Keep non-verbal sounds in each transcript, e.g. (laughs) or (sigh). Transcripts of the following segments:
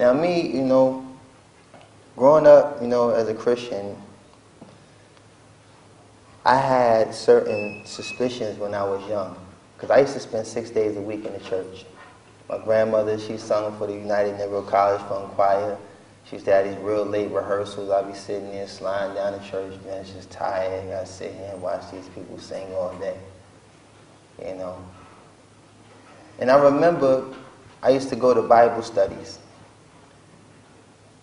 Now, me, you know, growing up, you know, as a Christian, I had certain suspicions when I was young. Because I used to spend six days a week in the church. My grandmother, she sung for the United Negro College Fund Choir. She used to have these real late rehearsals. I'd be sitting there sliding down the church, it's just tired. I gotta sit here and watch these people sing all day. You know. And I remember I used to go to Bible studies.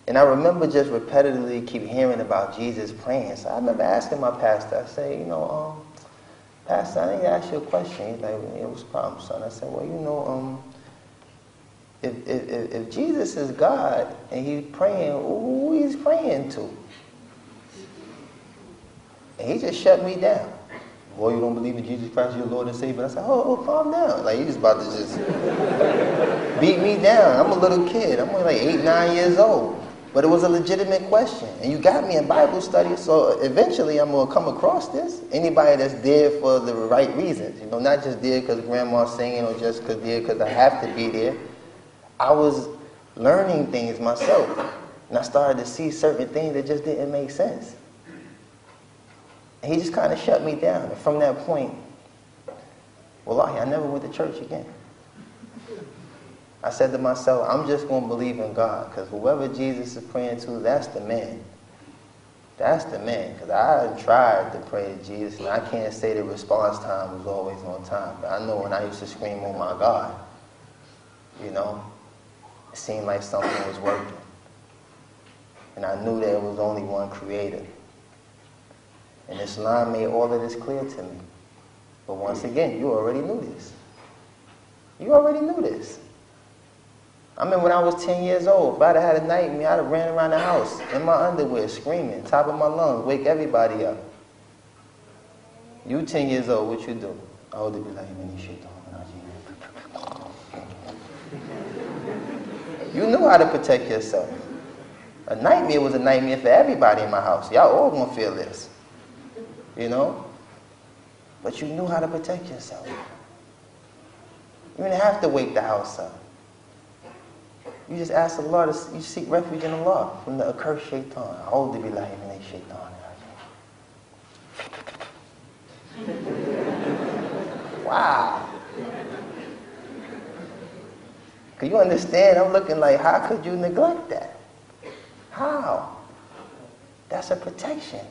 And I remember just repetitively keep hearing about Jesus praying. So I remember asking my pastor, I say, you know, um, Pastor, I need to ask you a question. He's like, yeah, what's the problem, son? I said, well, you know, um, if, if, if Jesus is God and he's praying, who he's praying to? And he just shut me down. Well, you don't believe in Jesus Christ, your Lord and Savior. I said, oh, oh calm down. Like, he's about to just (laughs) beat me down. I'm a little kid. I'm only like eight, nine years old. But it was a legitimate question. And you got me in Bible study, so eventually I'm going to come across this. Anybody that's there for the right reasons. You know, not just there because grandma's singing or just because there because I have to be there. I was learning things myself. And I started to see certain things that just didn't make sense. And he just kind of shut me down. And from that point, well, I never went to church again. I said to myself, I'm just going to believe in God because whoever Jesus is praying to, that's the man. That's the man. Because I tried to pray to Jesus, and I can't say the response time was always on time. But I know when I used to scream, oh my God, you know, it seemed like something was working. And I knew there was only one creator. And Islam made all of this clear to me. But once again, you already knew this. You already knew this. I remember when I was 10 years old, if I'd have had a nightmare, I'd have ran around the house in my underwear, screaming, top of my lungs, wake everybody up. You 10 years old, what you do? I would be like, man, shit You knew how to protect yourself. A nightmare was a nightmare for everybody in my house. Y'all all gonna feel this. You know? But you knew how to protect yourself. You didn't have to wake the house up. You just ask Allah to you seek refuge in Allah from the accursed shaitan. A'udhu billahi minash shaitan. wow. Can you understand? I'm looking like, how could you neglect that? How? That's a protection.